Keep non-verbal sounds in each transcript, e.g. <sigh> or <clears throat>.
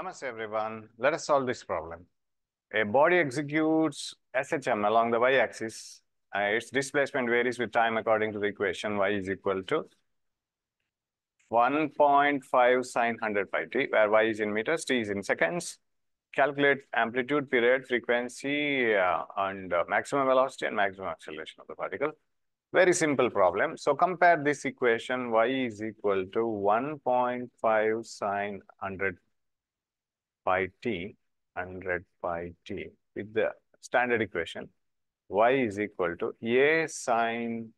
Namaste everyone. Let us solve this problem. A body executes SHM along the y-axis. Uh, its displacement varies with time according to the equation y is equal to 1.5 sine 100 pi t, where y is in meters, t is in seconds. Calculate amplitude, period, frequency, uh, and uh, maximum velocity and maximum acceleration of the particle. Very simple problem. So compare this equation, y is equal to 1.5 sine 100 pi t, 100 pi t with the standard equation, y is equal to a sine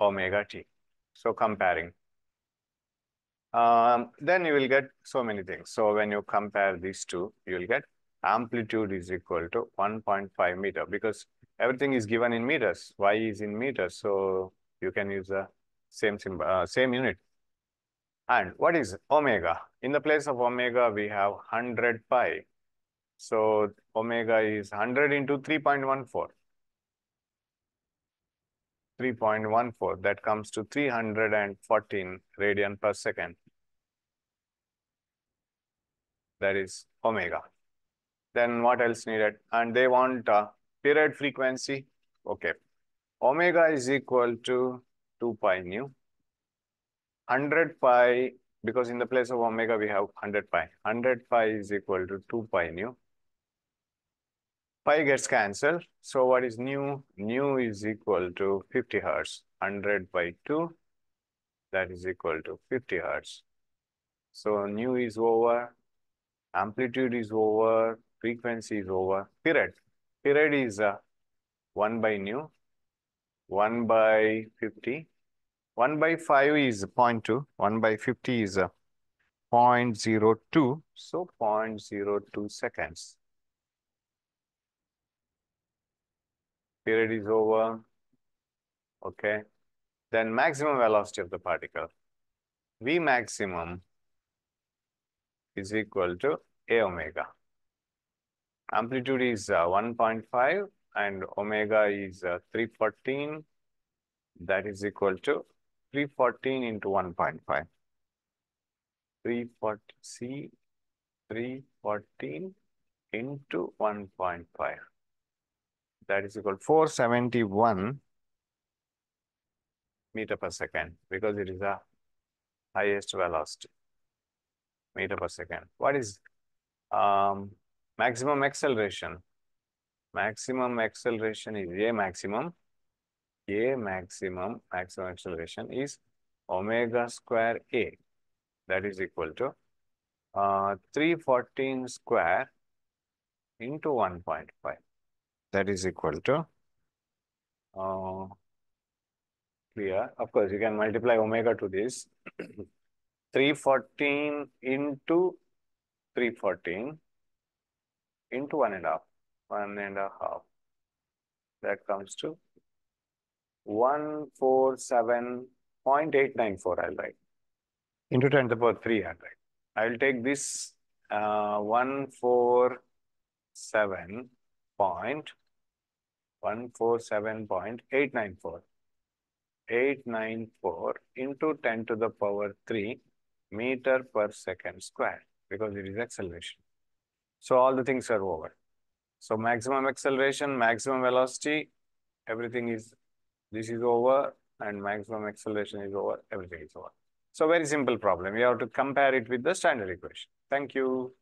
omega t. So comparing. Um, then you will get so many things. So when you compare these two, you will get amplitude is equal to 1.5 meter because everything is given in meters. Y is in meters. So you can use the same symbol, uh, same unit. And what is omega? In the place of omega, we have 100 pi. So omega is 100 into 3.14. 3.14, that comes to 314 radian per second. That is omega. Then what else needed? And they want uh, period frequency. Okay. Omega is equal to 2 pi nu. 100 pi, because in the place of omega, we have 100 pi. 100 pi is equal to 2 pi nu. Pi gets cancelled. So what is nu? Nu is equal to 50 hertz. 100 by 2, that is equal to 50 hertz. So nu is over, amplitude is over, frequency is over, period. Period is uh, 1 by nu, 1 by 50. 1 by 5 is 0.2, 1 by 50 is uh, 0.02, so 0.02 seconds. Period is over, okay. Then maximum velocity of the particle. V maximum is equal to A omega. Amplitude is uh, 1.5 and omega is uh, 314. That is equal to 314 into 1.5. 340, C 314 into 1.5. That is equal to 471 meter per second because it is the highest velocity meter per second. What is um, maximum acceleration? Maximum acceleration is A maximum. A maximum, maximum acceleration is omega square A. That is equal to uh, 314 square into 1.5. That is equal to uh, clear. Of course, you can multiply omega to this. <clears throat> 314 into 314 into one and a half. One and a half. That comes to 147.894, I'll write. Into 10 to the power 3, I'll write. I will take this uh, 147 point 147.894. 894 into 10 to the power 3 meter per second square because it is acceleration. So all the things are over. So maximum acceleration, maximum velocity, everything is, this is over and maximum acceleration is over, everything is over. So very simple problem. You have to compare it with the standard equation. Thank you.